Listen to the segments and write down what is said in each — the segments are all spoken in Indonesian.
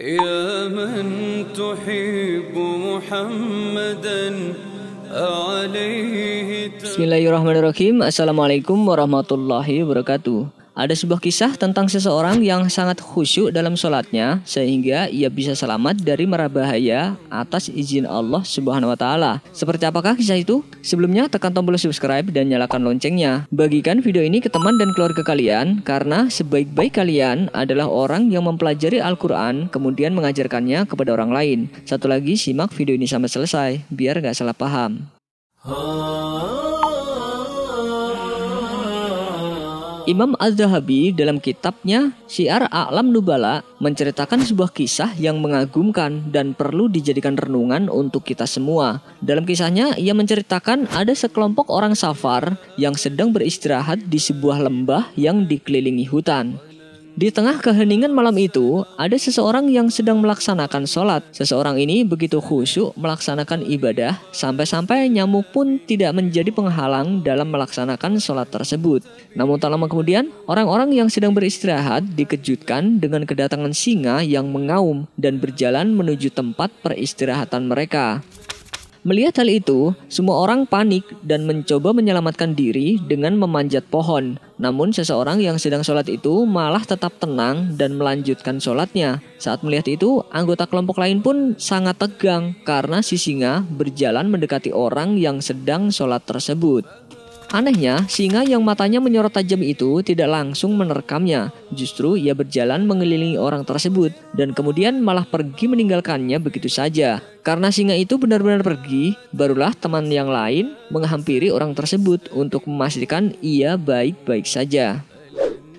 يا من تحب محمدا عليه Bismillahirrahmanirrahim Assalamualaikum warahmatullahi wabarakatuh ada sebuah kisah tentang seseorang yang sangat khusyuk dalam sholatnya sehingga ia bisa selamat dari mara bahaya atas izin Allah Subhanahu wa taala. Seperti apakah kisah itu? Sebelumnya tekan tombol subscribe dan nyalakan loncengnya. Bagikan video ini ke teman dan keluarga kalian karena sebaik-baik kalian adalah orang yang mempelajari Al-Qur'an kemudian mengajarkannya kepada orang lain. Satu lagi simak video ini sampai selesai biar gak salah paham. Imam Az-Zahabi dalam kitabnya Syiar A'lam Nubala menceritakan sebuah kisah yang mengagumkan dan perlu dijadikan renungan untuk kita semua. Dalam kisahnya, ia menceritakan ada sekelompok orang safar yang sedang beristirahat di sebuah lembah yang dikelilingi hutan. Di tengah keheningan malam itu, ada seseorang yang sedang melaksanakan sholat. Seseorang ini begitu khusyuk melaksanakan ibadah, sampai-sampai nyamuk pun tidak menjadi penghalang dalam melaksanakan sholat tersebut. Namun tak lama kemudian, orang-orang yang sedang beristirahat dikejutkan dengan kedatangan singa yang mengaum dan berjalan menuju tempat peristirahatan mereka. Melihat hal itu, semua orang panik dan mencoba menyelamatkan diri dengan memanjat pohon. Namun seseorang yang sedang sholat itu malah tetap tenang dan melanjutkan sholatnya. Saat melihat itu, anggota kelompok lain pun sangat tegang karena si singa berjalan mendekati orang yang sedang sholat tersebut. Anehnya, singa yang matanya menyorot tajam itu tidak langsung menerkamnya. Justru ia berjalan mengelilingi orang tersebut dan kemudian malah pergi meninggalkannya begitu saja. Karena singa itu benar-benar pergi, barulah teman yang lain menghampiri orang tersebut untuk memastikan ia baik-baik saja.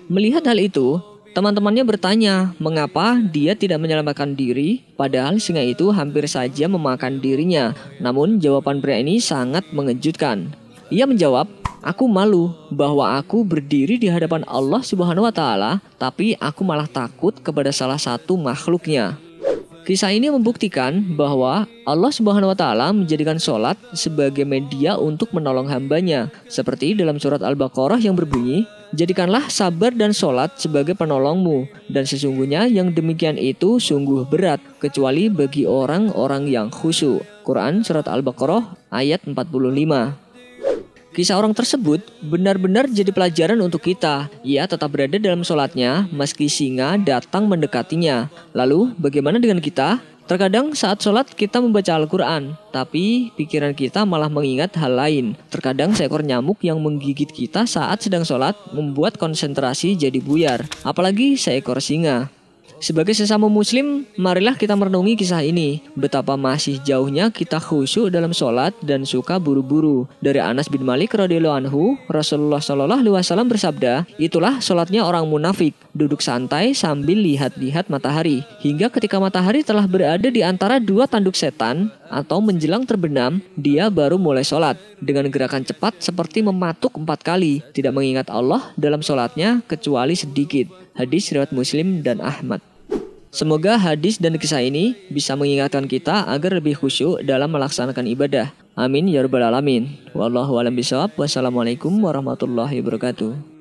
Melihat hal itu, Teman-temannya bertanya mengapa dia tidak menyelamatkan diri padahal singa itu hampir saja memakan dirinya. Namun jawaban pria ini sangat mengejutkan. Ia menjawab, Aku malu bahwa aku berdiri di hadapan Allah Subhanahu wa taala, tapi aku malah takut kepada salah satu makhluknya. Kisah ini membuktikan bahwa Allah Subhanahu wa taala menjadikan sholat sebagai media untuk menolong hambanya. Seperti dalam surat Al-Baqarah yang berbunyi, Jadikanlah sabar dan sholat sebagai penolongmu, dan sesungguhnya yang demikian itu sungguh berat, kecuali bagi orang-orang yang khusyuk. Quran Surat Al-Baqarah ayat 45 Kisah orang tersebut benar-benar jadi pelajaran untuk kita. Ia tetap berada dalam sholatnya meski singa datang mendekatinya. Lalu bagaimana dengan kita? Terkadang saat sholat kita membaca Al-Quran, tapi pikiran kita malah mengingat hal lain. Terkadang seekor nyamuk yang menggigit kita saat sedang sholat membuat konsentrasi jadi buyar, apalagi seekor singa. Sebagai sesama muslim, marilah kita merenungi kisah ini. Betapa masih jauhnya kita khusyuk dalam sholat dan suka buru-buru. Dari Anas bin Malik radhiyallahu anhu, Rasulullah shallallahu wasallam bersabda, "Itulah sholatnya orang munafik, duduk santai sambil lihat-lihat matahari, hingga ketika matahari telah berada di antara dua tanduk setan atau menjelang terbenam, dia baru mulai sholat dengan gerakan cepat seperti mematuk empat kali, tidak mengingat Allah dalam sholatnya kecuali sedikit." Hadis riwayat Muslim dan Ahmad. Semoga hadis dan kisah ini bisa mengingatkan kita agar lebih khusyuk dalam melaksanakan ibadah. Amin ya rabbal alamin. Wallahu a'lam bishawab. Wassalamualaikum warahmatullahi wabarakatuh.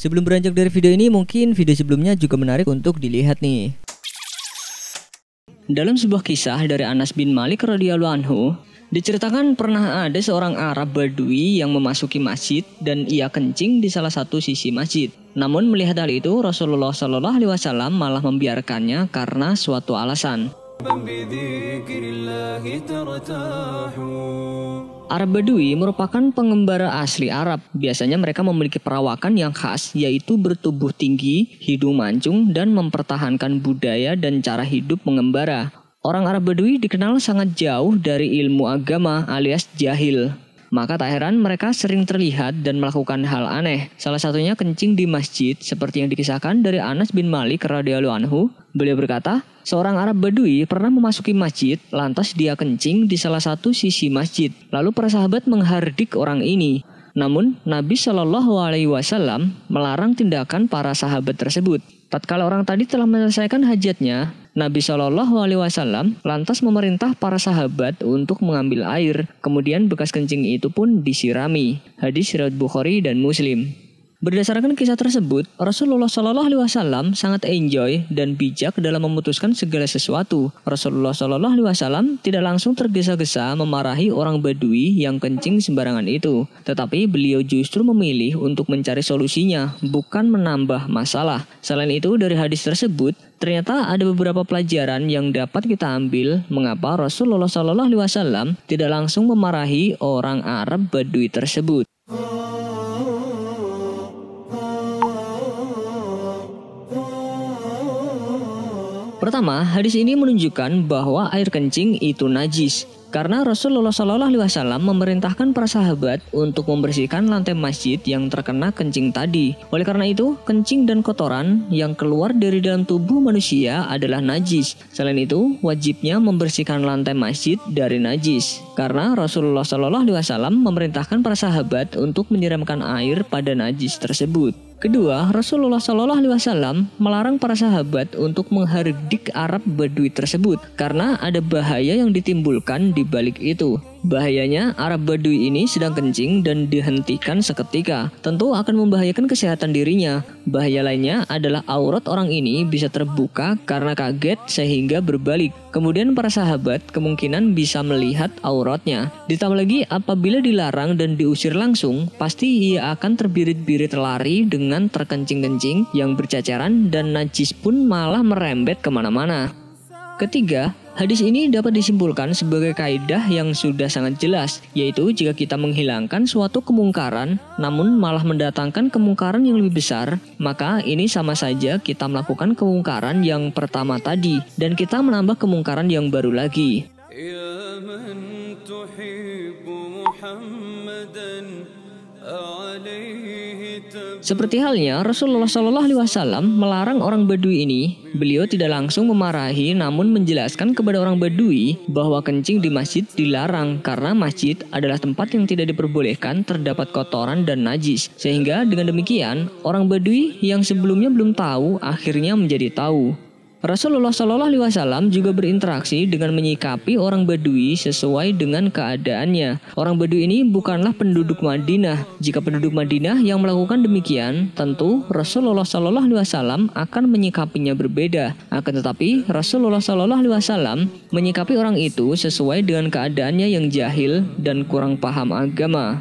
Sebelum beranjak dari video ini, mungkin video sebelumnya juga menarik untuk dilihat nih. Dalam sebuah kisah dari Anas bin Malik radhiyallahu anhu, Diceritakan pernah ada seorang Arab Badui yang memasuki masjid dan ia kencing di salah satu sisi masjid. Namun melihat hal itu Rasulullah Shallallahu Alaihi Wasallam malah membiarkannya karena suatu alasan. Arab Badui merupakan pengembara asli Arab. Biasanya mereka memiliki perawakan yang khas yaitu bertubuh tinggi, hidung mancung, dan mempertahankan budaya dan cara hidup mengembara. Orang Arab Badui dikenal sangat jauh dari ilmu agama alias jahil. Maka tak heran mereka sering terlihat dan melakukan hal aneh. Salah satunya kencing di masjid seperti yang dikisahkan dari Anas bin Malik radhiyallahu anhu. Beliau berkata, seorang Arab Badui pernah memasuki masjid, lantas dia kencing di salah satu sisi masjid. Lalu para sahabat menghardik orang ini. Namun Nabi Shallallahu Alaihi Wasallam melarang tindakan para sahabat tersebut. Tatkala orang tadi telah menyelesaikan hajatnya, Nabi Shallallahu Alaihi Wasallam lantas memerintah para sahabat untuk mengambil air. Kemudian bekas kencing itu pun disirami. Hadis riwayat Bukhari dan Muslim. Berdasarkan kisah tersebut, Rasulullah Shallallahu Alaihi Wasallam sangat enjoy dan bijak dalam memutuskan segala sesuatu. Rasulullah Shallallahu Alaihi Wasallam tidak langsung tergesa-gesa memarahi orang Badui yang kencing sembarangan itu, tetapi beliau justru memilih untuk mencari solusinya, bukan menambah masalah. Selain itu, dari hadis tersebut Ternyata ada beberapa pelajaran yang dapat kita ambil mengapa Rasulullah Shallallahu Alaihi Wasallam tidak langsung memarahi orang Arab Badui tersebut. Pertama, hadis ini menunjukkan bahwa air kencing itu najis. Karena Rasulullah Shallallahu Alaihi Wasallam memerintahkan para sahabat untuk membersihkan lantai masjid yang terkena kencing tadi. Oleh karena itu, kencing dan kotoran yang keluar dari dalam tubuh manusia adalah najis. Selain itu, wajibnya membersihkan lantai masjid dari najis. Karena Rasulullah Shallallahu Alaihi Wasallam memerintahkan para sahabat untuk menyiramkan air pada najis tersebut. Kedua, Rasulullah Shallallahu Alaihi Wasallam melarang para sahabat untuk menghardik Arab Badui tersebut karena ada bahaya yang ditimbulkan di balik itu. Bahayanya, Arab Badui ini sedang kencing dan dihentikan seketika. Tentu akan membahayakan kesehatan dirinya. Bahaya lainnya adalah aurat orang ini bisa terbuka karena kaget sehingga berbalik. Kemudian para sahabat kemungkinan bisa melihat auratnya. Ditambah lagi apabila dilarang dan diusir langsung, pasti ia akan terbirit-birit lari dengan terkencing-kencing yang bercacaran dan najis pun malah merembet ke mana-mana. Ketiga, Hadis ini dapat disimpulkan sebagai kaidah yang sudah sangat jelas, yaitu jika kita menghilangkan suatu kemungkaran namun malah mendatangkan kemungkaran yang lebih besar, maka ini sama saja kita melakukan kemungkaran yang pertama tadi dan kita menambah kemungkaran yang baru lagi. Ya seperti halnya Rasulullah Shallallahu Alaihi Wasallam melarang orang Badui ini, beliau tidak langsung memarahi, namun menjelaskan kepada orang Badui bahwa kencing di masjid dilarang karena masjid adalah tempat yang tidak diperbolehkan terdapat kotoran dan najis. Sehingga dengan demikian orang Badui yang sebelumnya belum tahu akhirnya menjadi tahu. Rasulullah Shallallahu Alaihi Wasallam juga berinteraksi dengan menyikapi orang Badui sesuai dengan keadaannya. Orang Badui ini bukanlah penduduk Madinah. Jika penduduk Madinah yang melakukan demikian, tentu Rasulullah Shallallahu Alaihi Wasallam akan menyikapinya berbeda. Akan tetapi Rasulullah Shallallahu Alaihi Wasallam menyikapi orang itu sesuai dengan keadaannya yang jahil dan kurang paham agama.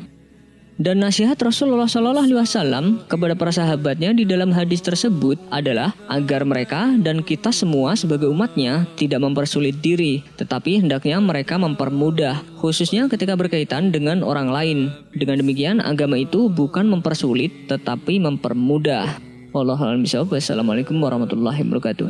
Dan nasihat Rasulullah Shallallahu Alaihi Wasallam kepada para sahabatnya di dalam hadis tersebut adalah agar mereka dan kita semua sebagai umatnya tidak mempersulit diri, tetapi hendaknya mereka mempermudah, khususnya ketika berkaitan dengan orang lain. Dengan demikian, agama itu bukan mempersulit, tetapi mempermudah. Wassalamualaikum warahmatullahi wabarakatuh.